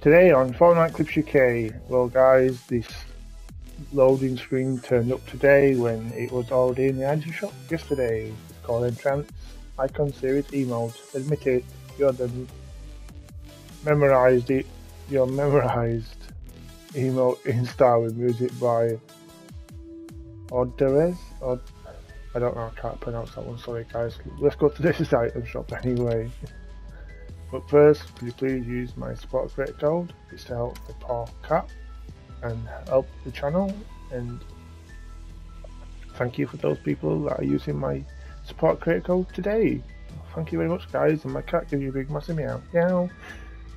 Today on Fortnite Clips UK, well guys, this loading screen turned up today when it was already in the item shop yesterday. It's called Entranced Icon Series Emotes. Admit it, you're the memorized it, your memorized emote in style with music by Oderez. Or I don't know, I can't pronounce that one, sorry guys. Let's go to this item shop anyway. But first, could you please use my support creator code? It's to help the poor cat and help the channel. And thank you for those people that are using my support creator code today. Thank you very much, guys. And my cat gives you a big massive meow. Meow.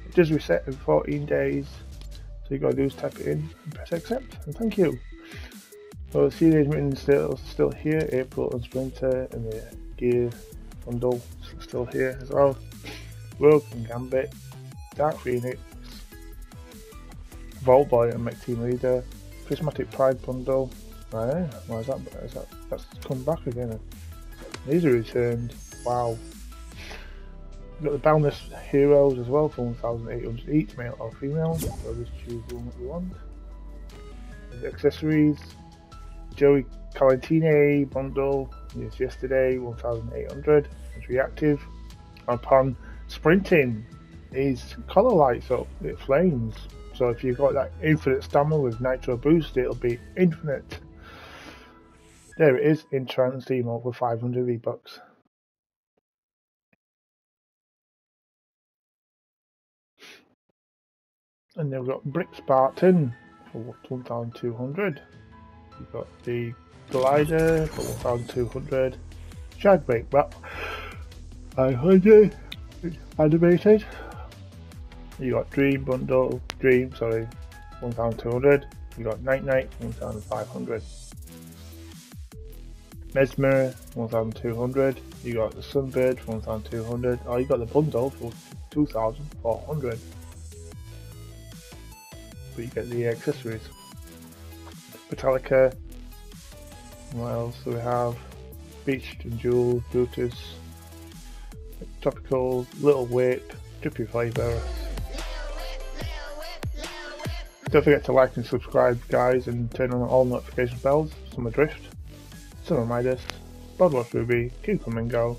It does reset in 14 days. So you gotta do is type it in and press accept. And thank you. So the series written still still here. April and Splinter and the gear bundle still here as well. Rogue Gambit, Dark Phoenix, Vault Boy and Mech Team Leader, Prismatic Pride Bundle. Right, why is that? Is that that's come back again? These are returned. Wow. We've got the Boundless Heroes as well for 1,800 each, male or female. So just choose the one that you want. The accessories, Joey Calantine bundle, used yesterday, 1,800. It's reactive. Upon sprinting, his color lights up, it flames. So if you've got that infinite stamina with nitro boost, it'll be infinite. There it is, Entranced emote for 500 V-Bucks. And then we've got Brick Spartan for 1200. You've got the Glider for 1200. Shag Break, well, 500 animated. You got Dream Bundle, Dream, sorry, 1200. You got Night Night, 1500. Mesmer, 1200. You got the Sunbird for 1200. Oh, you got the bundle for 2400. But you get the accessories. Metallica. What else do we have? Beached and Jewel, Brutus, Tropical, Little Whip, Drippy Flavour. Don't forget to like and subscribe guys and turn on all notification bells. Summer Drift, Summer Midas, Bloodwash Ruby, Cucumber Mingo,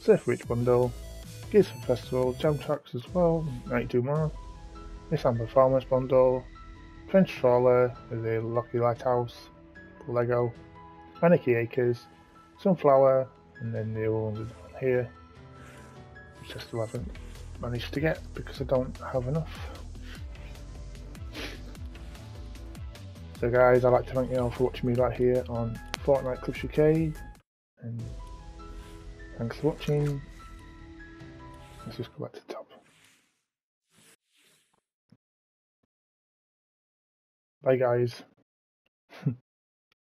Surf Witch Bundle, Gears for Festival, Jam Tracks as well, 92 more, Nissan Performance Bundle, French Trawler the Lucky Lighthouse, Lego, Anarchy Acres, Sunflower, and then the other ones here which I still haven't managed to get because I don't have enough. So guys, I'd like to thank you all for watching me right here on Fortnite Clips UK and thanks for watching. Let's just go back to the top. Bye guys.